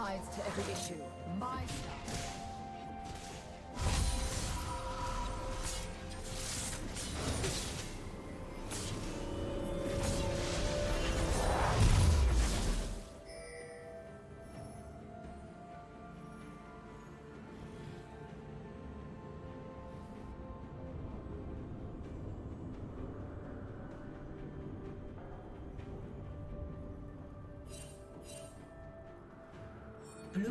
sides to every issue. My style.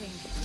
Let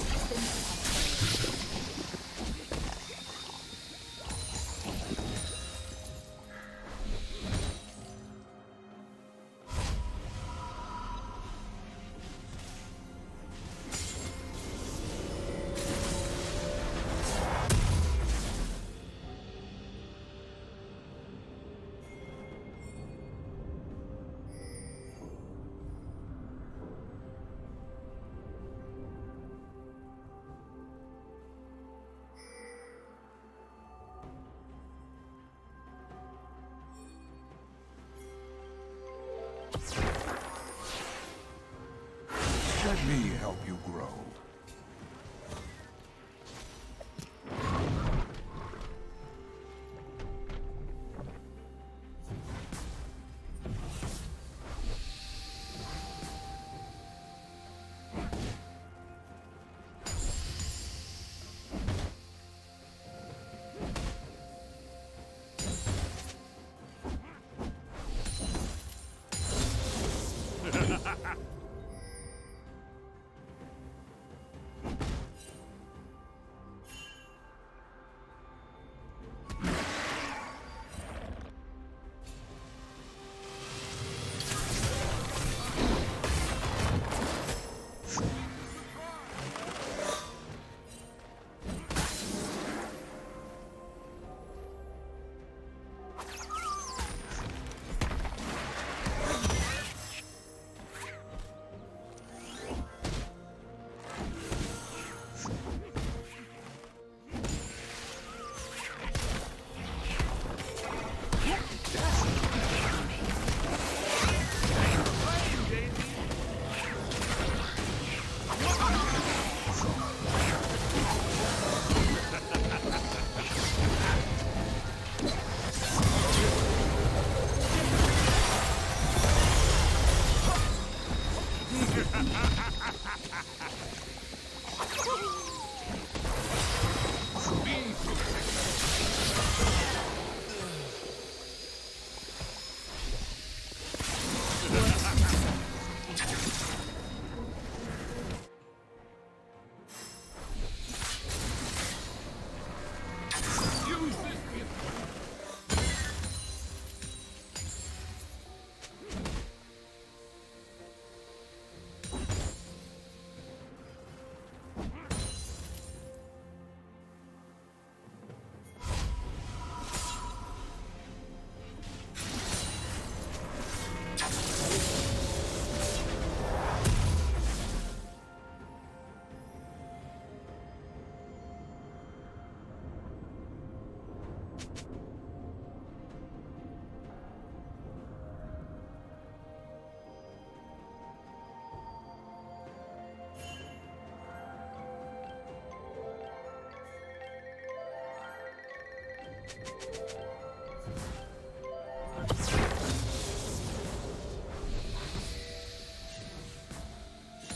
you grow.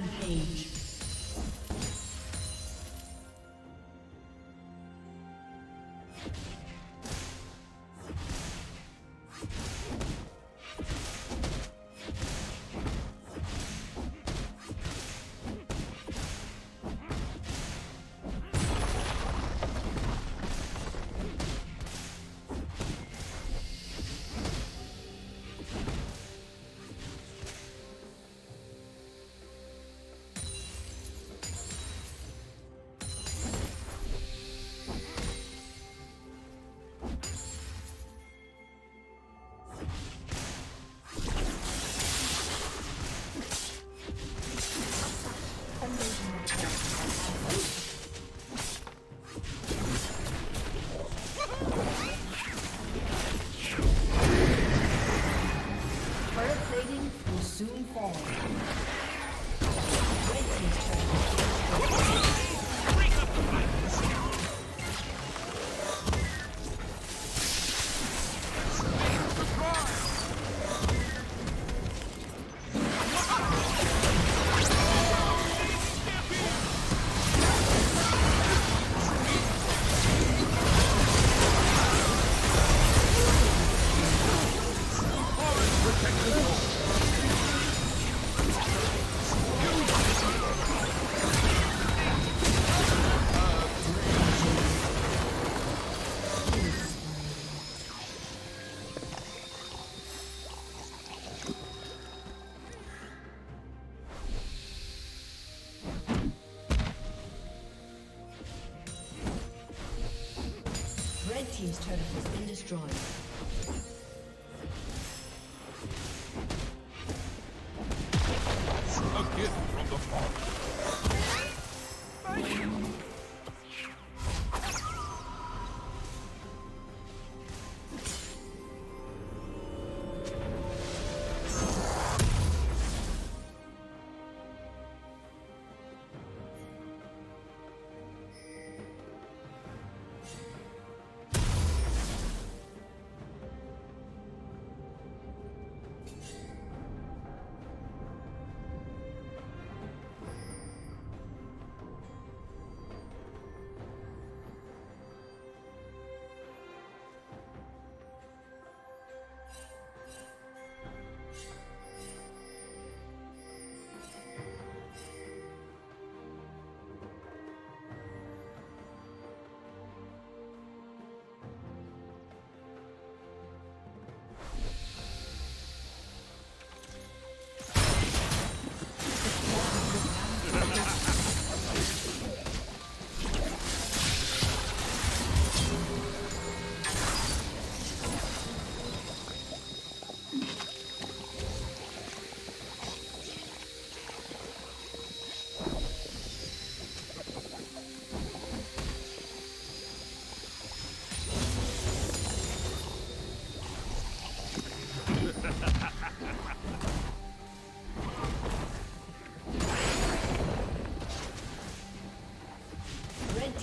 Rampage. Destroyed.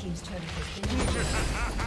team's turret has.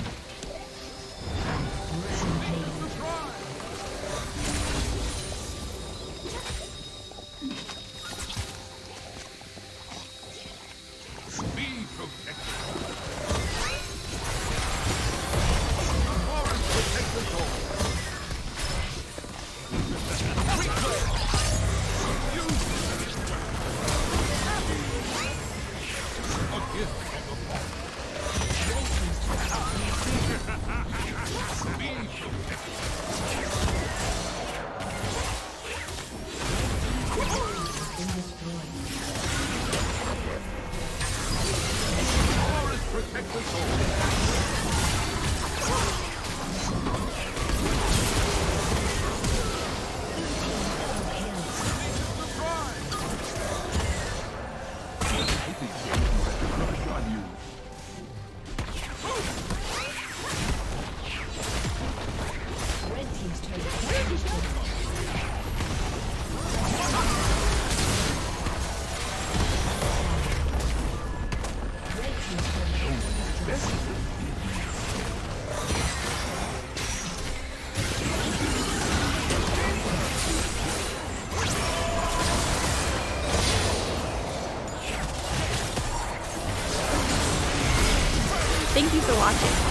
for watching.